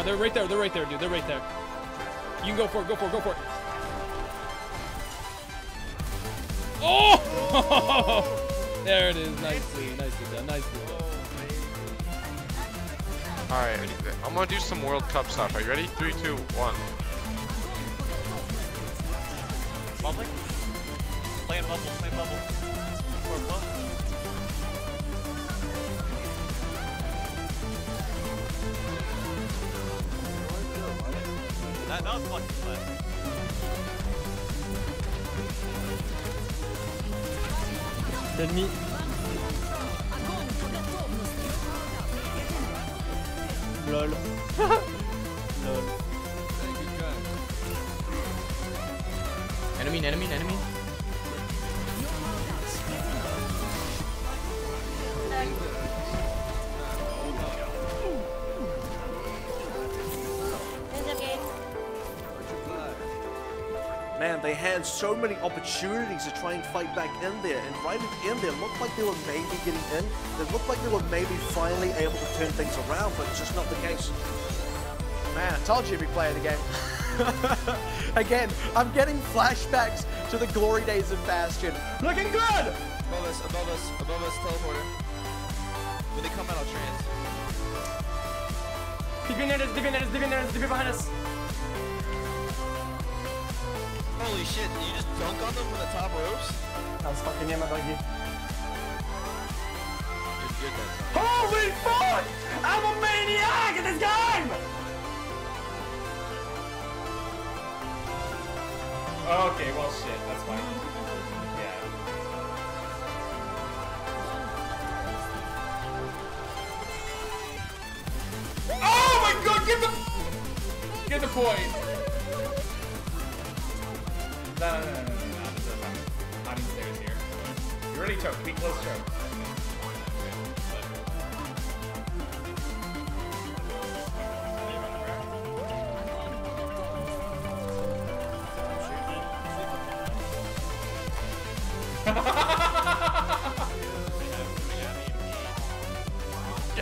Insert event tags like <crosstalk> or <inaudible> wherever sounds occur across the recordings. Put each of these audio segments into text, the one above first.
Oh, they're right there. They're right there, dude. They're right there. You can go for it. Go for it. Go for it. Oh! <laughs> there it is. Nicely, nicely done. Nicely done. Alright, I'm gonna do some World Cup stuff. Are you ready? Three, two, one. Bubbling? Playing bubble, play bubble. Or bubble. That, that was fucking fun. L'ennemi. Lol. <laughs> Lol. Enemy, enemy, enemy. They had so many opportunities to try and fight back in there, and right in there, looked like they were maybe getting in. It looked like they were maybe finally able to turn things around, but it's just not the case. Man, I told you we'd play the game. <laughs> Again, I'm getting flashbacks to the glory days of Bastion. Looking good! Above us, above us, above us, teleporter. When they come out, I'll trans. DP near us, DP near us, DP near us, DP behind us. Holy shit, did you just dunk on them from the top ropes? That was fucking near my doggy. You're, you're dead. Holy fuck! I'm a maniac in this game! Okay, well shit, that's fine. Yeah. Oh my god, get the Get the point! No, no, no, no, no, no, fine. Hiding stairs here. You already choked, be close choke.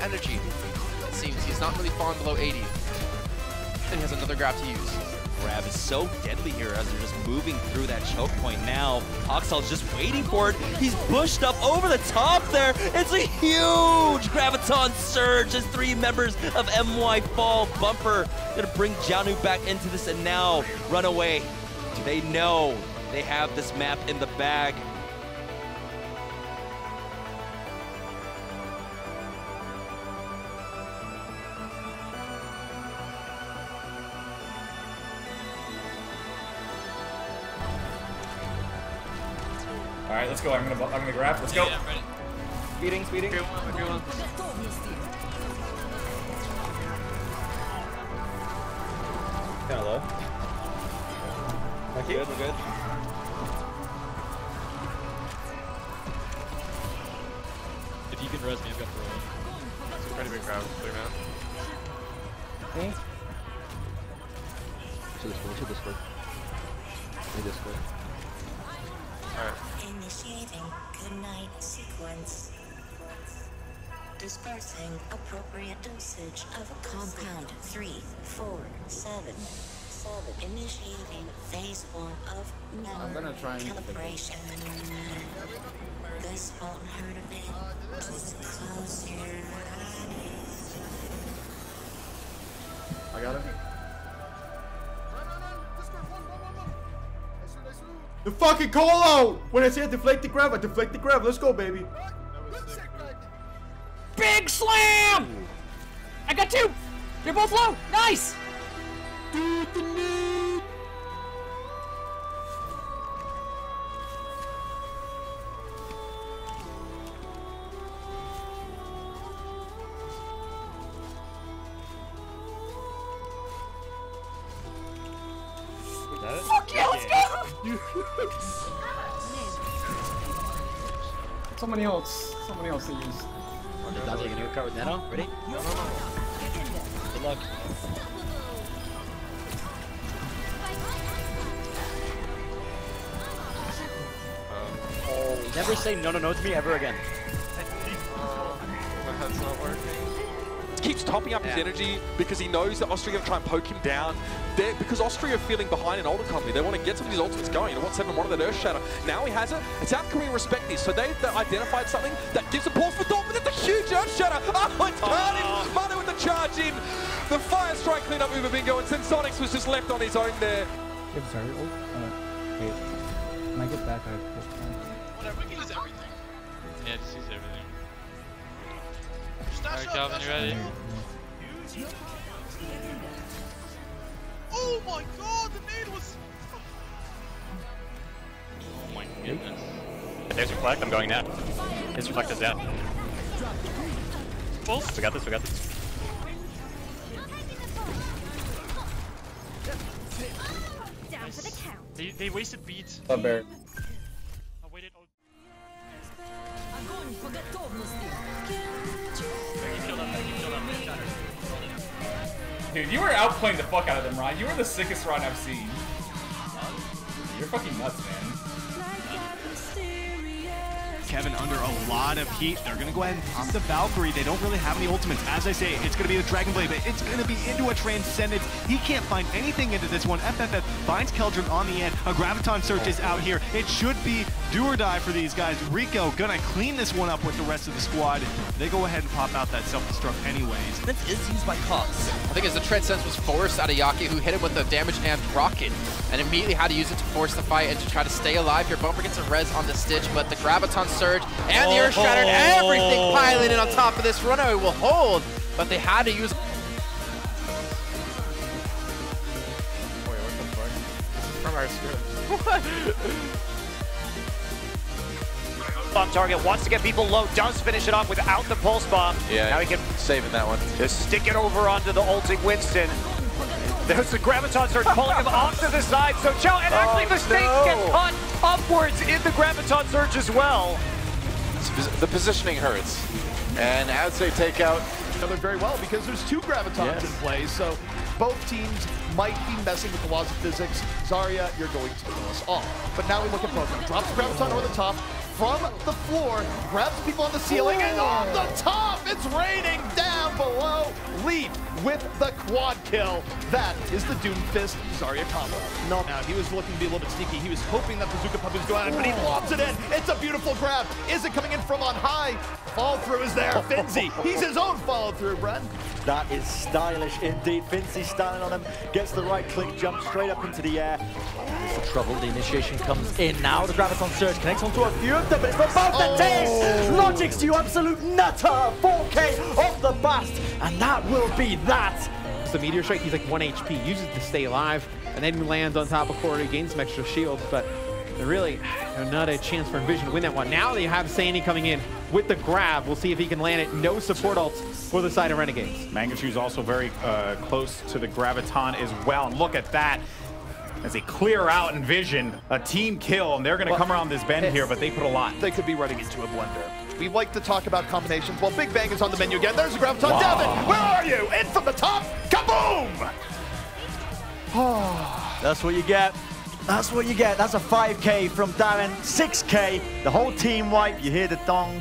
Energy. It seems he's not really falling below 80. And he has another grab to use. Grab is so deadly here as they're just moving through that choke point now. Oxal's just waiting for it. He's pushed up over the top there. It's a huge graviton surge as three members of MY fall. Bumper gonna bring Jianu back into this and now run away. Do they know they have this map in the bag? Right, let's go. I'm gonna I'm gonna grab. Let's go. Yeah, ready. Speeding, speeding. Good one, good one. Kind of low. Thank you. Good, we're good. If you can res me, I've got throw. Pretty big crowd, three man. Hmm? To this one, to this one. To this one. Alright. Initiating goodnight sequence. Dispersing appropriate dosage of compound 347. Initiating phase one of I'm gonna try and calibration. This won't hurt a bit. Just close your eyes. I got it. The fucking out! When I said deflect the grab, I deflect the grab. Let's go, baby. Big slam! I got two. You're both low. Nice. Go! so many ults. So many ults to use. Dante, can you recover Nano? Ready? No, no, no. Good luck. Um, Never say no no no to me ever again. uh, my head's not working. Keeps topping up his energy because he knows that Austria are going to try and poke him down. They're, because Austria are feeling behind in older company. They want to get some of these ultimates going. They want 7-1 of that Earth Shatter. Now he has it. South Korea respect this. So they've identified something that gives a pause for Dortmund. It's a huge Earth Shatter. Oh, it's Carnage. Mother with the charge in. The Fire Strike cleanup Uber Bingo. And Sensonics was just left on his own there. If sorry, oh, uh, wait. When I get back, I post Whatever, we can use everything. Yeah, just use everything. Alright, Calvin, you ready? Oh my god, the nade was. Oh my goodness. There's reflect, I'm going now. His reflect is down. Full? We got this, we got this. Down for the count. They, they wasted beats. A bear. Dude, you were outplaying the fuck out of them, Ryan. You were the sickest Ryan I've seen. You're fucking nuts, man. Kevin under a lot of heat. They're going to go ahead and pop the Valkyrie. They don't really have any ultimates. As I say, it's going to be the Dragon Blade, but it's going to be into a Transcendence. He can't find anything into this one. FFF finds Keldron on the end. A Graviton Surge is out here. It should be do or die for these guys. Rico going to clean this one up with the rest of the squad. They go ahead and pop out that self-destruct anyways. This is used by Cox. I think as the Transcendence was forced out of Yaki, who hit him with a damage amped rocket, and immediately had to use it to force the fight and to try to stay alive. Here, Bumper gets a res on the Stitch, but the Graviton Surge and the Earth Shatter and oh. everything piling in on top of this runaway will hold, but they had to use From our script. On target, wants to get people low, does finish it off without the pulse bomb. Yeah, Now he can saving that one. just stick it over onto the ulting Winston. There's the Graviton Surge pulling him <laughs> off to the side, so Chow, and actually Oh, the stakes no. gets caught upwards in the Graviton Surge as well. The positioning hurts. And as they take out other very well because there's two gravitons Yes. in play. So both teams might be messing with the laws of physics. Zarya, you're going to kill us all. But now we look at Program. Drops graviton over the top from the floor, grabs people on the ceiling, and on the top, it's raining down below. Leap with the quad kill. That is the Doomfist Zarya combo. No, now he was looking to be a little bit sneaky. He was hoping that Bazooka Puppy was going on, but he lobs it in. It's a beautiful grab. Is it coming in from on high? Fall through is there. Finzi, he's his own follow through, Brent. That is stylish indeed. Fincy standing on him, gets the right click, jumps straight up into the air. It's the trouble. The initiation comes in now. The Graviton Surge connects onto a few of them, but it's for both the oh. taste. Logics, you absolute nutter. 4K off the and that will be that. It's the Meteor Strike, he's like 1 HP, uses it to stay alive, and then he lands on top of Corey, gains some extra shield, but really not a chance for Envision to win that one. Now they have Sandy coming in with the grab. We'll see if he can land it. No support ults for the side of Renegades. Mangashu's also very uh, close to the Graviton as well. And look at that. As they clear out Envision, a team kill, and they're going to Well, come around this bend here, but they put a lot. They could be running into a blender. We like to talk about combinations. Well, Big Bang is on the menu again. There's the Graviton. Wow. Devin, where are you? In from the top. Kaboom! <sighs> That's what you get. That's what you get. That's a 5K from Darren. 6K. The whole team wipe. You hear the dong.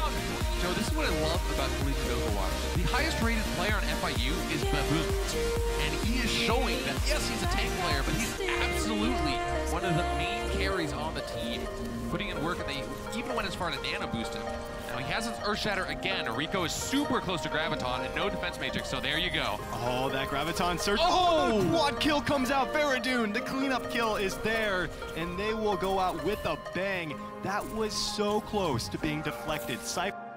Joe, this is what I love about Collegiate Overwatch. The highest rated player on FIU is Baboon. And he is showing that, yes, he's a tank player, but he's absolutely one of the main carries on the team, putting in work, and they even went as far to nano boost him. Now he has his Earth Shatter again. Rico is super close to Graviton and no defense matrix, so there you go. Oh, that Graviton surge. Oh! Oh, the quad kill comes out. Faradun, the cleanup kill is there, and they will go out with a bang. That was so close to being deflected. Cypher